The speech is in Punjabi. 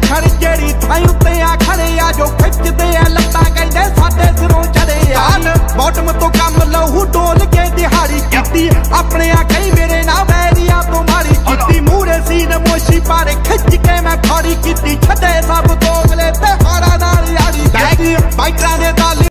ਖੜ ਜਿਹੜੀ ਥਾਈ ਤੋਂ ਕੰਮ ਲਹੂ ਡੋਲ ਕੇ ਦਿਹਾੜੀ ਕੀਤੀ। ਆਪਣੇ ਆ ਕਈ ਮੇਰੇ ਨਾਲ ਵੈਰੀਆ ਤੋਂ ਕੀਤੀ। ਮੂਰੇ ਸੀਨ ਮੋਸ਼ੀ ਪਾਰੇ ਖਿੱਚ ਕੇ ਮੈਂ ਖੜੀ ਕੀਤੀ। ਛੱਡੇ ਸਭ ਦੋਗਲੇ ਤੇ ਹਾਰਾ ਨਾਲ ਯਾਰੀ ਬੈਗੀ ਬਾਈਟਰਾਂ ਦੇ ਦਾਲੀ